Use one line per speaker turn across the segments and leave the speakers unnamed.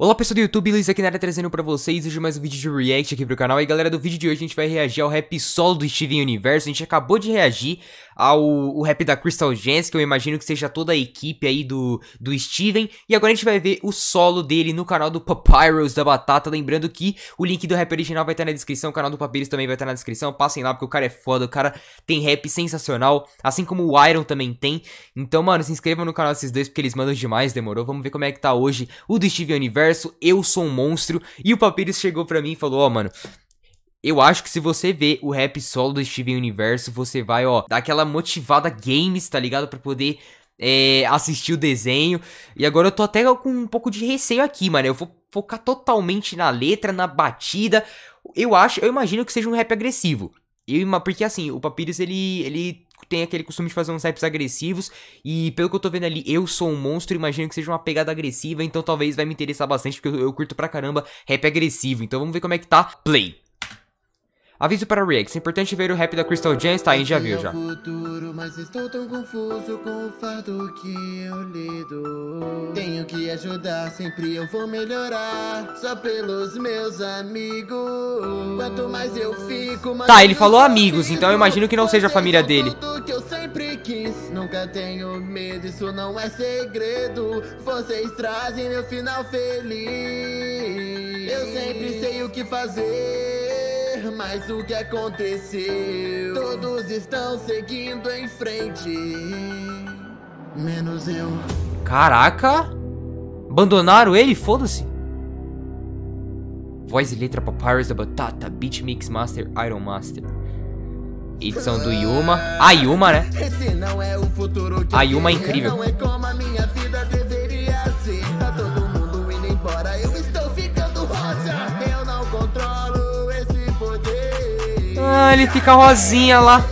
Olá pessoal do YouTube, Luiz aqui na área trazendo pra vocês hoje mais um vídeo de react aqui pro canal. E galera, do vídeo de hoje a gente vai reagir ao rap solo do Steven Universo. A gente acabou de reagir ao o rap da Crystal Gems, que eu imagino que seja toda a equipe aí do, do Steven. E agora a gente vai ver o solo dele no canal do Papyrus da Batata. Lembrando que o link do rap original vai estar na descrição, o canal do Papyrus também vai estar na descrição. Passem lá porque o cara é foda, o cara tem rap sensacional Assim como o Iron também tem. Então mano, se inscrevam no canal desses dois porque eles mandam demais, demorou? Vamos ver como é que tá hoje o do Steven Universo Eu Sou um Monstro. E o Papyrus chegou pra mim e falou, ó oh, mano eu acho que se você ver o rap solo do Steven Universo, você vai, ó, dar aquela motivada games, tá ligado? Pra poder é, assistir o desenho. E agora eu tô até com um pouco de receio aqui, mano. Eu vou focar totalmente na letra, na batida. Eu acho, eu imagino que seja um rap agressivo. Eu, porque assim, o Papyrus, ele, ele tem aquele costume de fazer uns raps agressivos. E pelo que eu tô vendo ali, eu sou um monstro. Imagino que seja uma pegada agressiva. Então talvez vai me interessar bastante, porque eu, eu curto pra caramba rap agressivo. Então vamos ver como é que tá. Play! Aviso para Reacts, é importante ver o rap da Crystal Gems, tá aí, já viu já. Futuro, mas estou tão confuso com o que eu lido. Tenho que ajudar, sempre eu vou melhorar, só pelos meus amigos. Quanto mais eu fico, mais Tá, ele falou amigos, então eu imagino que não seja a família dele. Que eu sempre quis, nunca tenho medo, isso não é segredo. Vocês trazem meu final feliz. Eu sempre sei o que fazer mais o que aconteceu. Todos estão seguindo em frente, menos eu. Caraca! Abandonaram ele? Foda-se. Voz e letra Papyrus da Batata, Beat Mix Master, Iron Master. Edição do Yuma. A Yuma, né? A Yuma é incrível. Ah, ele fica rosinha lá.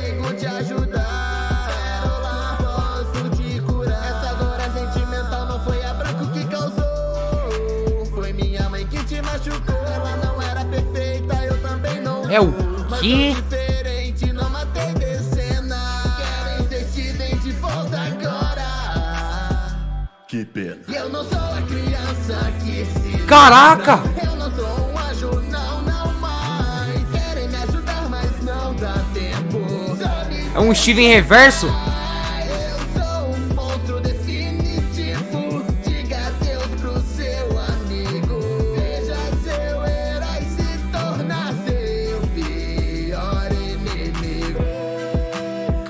É o que? Que pena. Caraca! É um Steven reverso?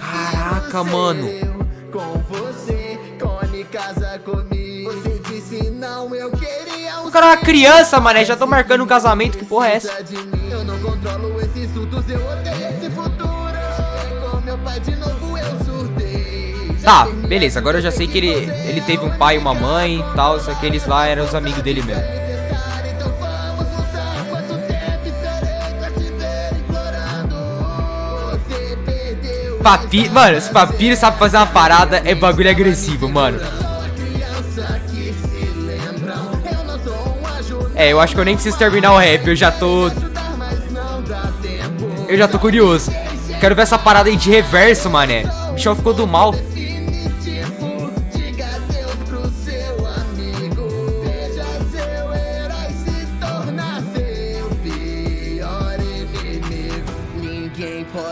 Caraca, mano. O cara é uma criança, mané. Já tô marcando um casamento. Que porra é essa? Eu não controlo esses surtos, eu odeio. Tá, beleza, agora eu já sei que ele, ele teve um pai e uma mãe e tal, só que eles lá eram os amigos dele mesmo. Papi... Mano, esse papiro sabe fazer uma parada, é bagulho agressivo, mano. É, eu acho que eu nem preciso terminar o rap, eu já tô... Eu já tô curioso. Quero ver essa parada aí de reverso, mané. O bichão ficou do mal.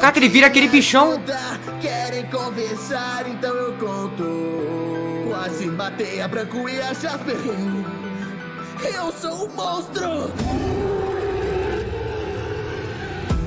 Caraca, ele vira aquele bichão. Querem conversar, então eu conto. Quase matei a Branco e a Jasper. Eu sou um monstro.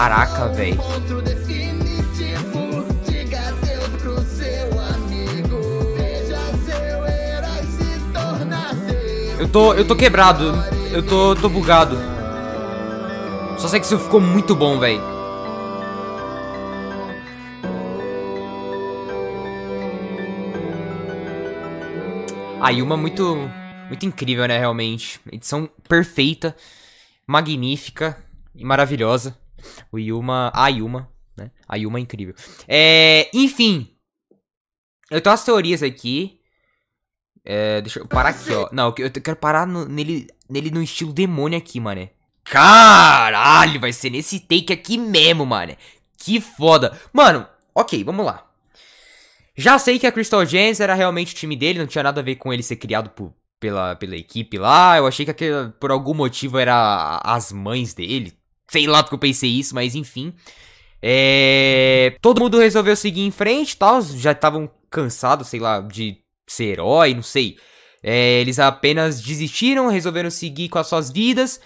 Caraca, velho. Eu tô, eu tô quebrado. Eu tô, tô bugado. Só sei que isso ficou muito bom, velho.
A Yuma muito, muito incrível, né, realmente. Edição perfeita, magnífica e maravilhosa. O Yuma, a Yuma, né? A Yuma é incrível. É, enfim. Eu tenho umas teorias aqui. É, deixa eu parar aqui, ó. Não, eu quero parar no, nele, nele no estilo demônio aqui, mano. Caralho, vai ser nesse take aqui mesmo, mano. Que foda. Mano, ok, vamos lá. Já sei que a Crystal Gems era realmente o time dele, não tinha nada a ver com ele ser criado por, pela, pela equipe lá. Eu achei que aquele, por algum motivo era as mães dele. Sei lá porque eu pensei isso, mas enfim. É... Todo mundo resolveu seguir em frente tal. Já estavam cansados, sei lá, de ser herói, não sei. É, eles apenas desistiram, resolveram seguir com as suas vidas.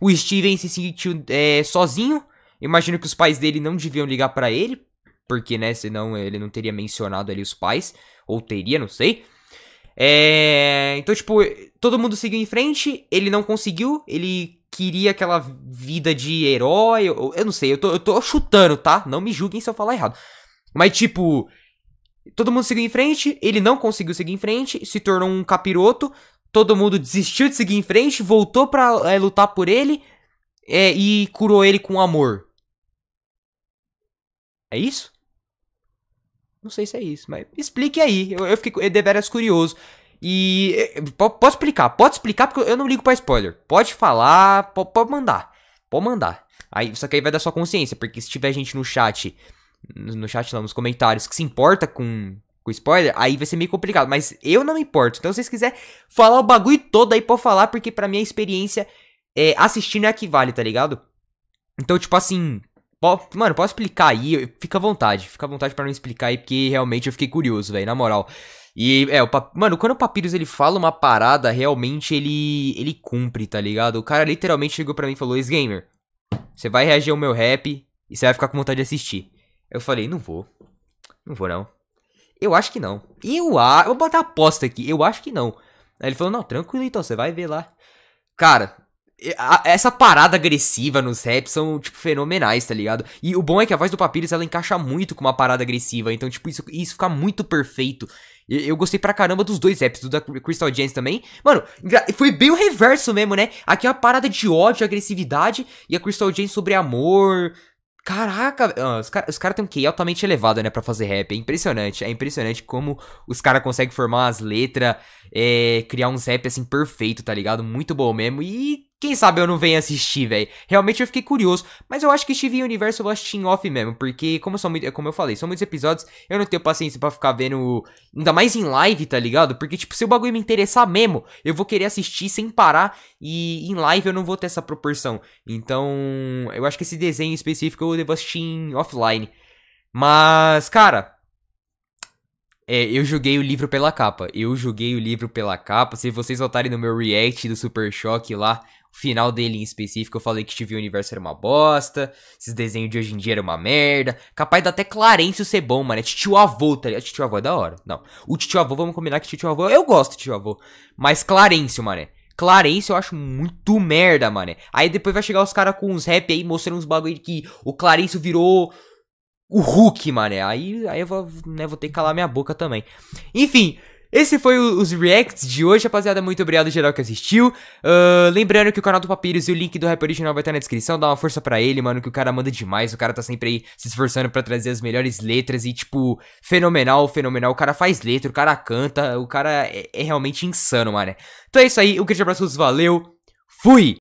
O Steven se sentiu é, sozinho. Imagino que os pais dele não deviam ligar para ele, porque, né, senão ele não teria mencionado ali os pais, ou teria, não sei. É, então, tipo, todo mundo seguiu em frente, ele não conseguiu, ele queria aquela vida de herói, eu, eu não sei, eu tô, eu tô chutando, tá? Não me julguem se eu falar errado. Mas, tipo, todo mundo seguiu em frente, ele não conseguiu seguir em frente, se tornou um capiroto, todo mundo desistiu de seguir em frente, voltou pra é, lutar por ele é, e curou ele com amor. É isso? Não sei se é isso, mas explique aí. Eu, eu fiquei deveras curioso. E. Eh, posso explicar? Pode explicar, porque eu não ligo pra spoiler. Pode falar, pode, mandar. Pode mandar. Aí, só que aí vai dar sua consciência, porque se tiver gente no chat. No chat não, nos comentários, que se importa com, com spoiler, aí vai ser meio complicado. Mas eu não me importo. Então, se vocês quiserem falar o bagulho todo aí, pode falar, porque pra minha experiência é, assistindo é a que vale, tá ligado? Então, tipo assim. Mano, posso explicar aí? Fica à vontade. Fica à vontade para não explicar aí, porque realmente eu fiquei curioso, velho, na moral. E, é, o Pap... Mano, quando o Papyrus ele fala uma parada, realmente ele ele cumpre, tá ligado? O cara literalmente chegou pra mim e falou: Ex-Gamer, você vai reagir ao meu rap e você vai ficar com vontade de assistir. Eu falei: Não vou. Não vou, não. Eu acho que não. Eu acho. Vou botar aposta aqui. Eu acho que não. Aí ele falou: Não, tranquilo então, você vai ver lá. Cara, essa parada agressiva nos raps são, tipo, fenomenais, tá ligado? E o bom é que a voz do Papyrus, ela encaixa muito com uma parada agressiva. Então, tipo, isso, isso fica muito perfeito. Eu gostei pra caramba dos dois raps, do da Crystal Gems também. Mano, foi bem o reverso mesmo, né? Aqui é uma parada de ódio, agressividade, e a Crystal Gems sobre amor, Caraca, os caras cara têm um QI altamente elevado, né, pra fazer rap. É impressionante, é impressionante como os caras conseguem formar as letras, é, criar uns rap assim perfeito, tá ligado? Muito bom mesmo. E quem sabe eu não venho assistir, velho. Realmente eu fiquei curioso. Mas eu acho que Steven Universo eu vou assistir em off mesmo. Porque, como, são muito, como eu falei, são muitos episódios. Eu não tenho paciência para ficar vendo. Ainda mais em live, tá ligado? Porque, tipo, se o bagulho me interessar mesmo, eu vou querer assistir sem parar. E em live eu não vou ter essa proporção. Então, eu acho que esse desenho específico eu devo assistir em offline. Mas, cara, é, eu julguei o livro pela capa. Eu julguei o livro pela capa. Se vocês voltarem no meu react do Super Choque lá, o final dele em específico, eu falei que Steve Universo era uma bosta. Esses desenhos de hoje em dia eram uma merda. Capaz de até Clarence ser bom, mano. É tio avô, tá ligado? Tio avô é da hora. Não. O tio avô, vamos combinar que tio avô. Eu gosto de tio avô. Mas Clarence, mano. Clarence eu acho muito merda, mano. Aí depois vai chegar os caras com uns rap aí mostrando uns bagulho que o Clarence virou o Hulk, mané. Aí, aí eu vou, né, vou ter que calar minha boca também. Enfim, esse foi o, os reacts de hoje, rapaziada. Muito obrigado geral que assistiu. Uh, lembrando que o canal do Papyrus e o link do rap original vai estar na descrição. Dá uma força para ele, mano, que o cara manda demais. O cara tá sempre aí se esforçando para trazer as melhores letras e, tipo, fenomenal, fenomenal. O cara faz letra, o cara canta, o cara é, é realmente insano, mano. Então é isso aí. Um grande abraço, valeu. Fui!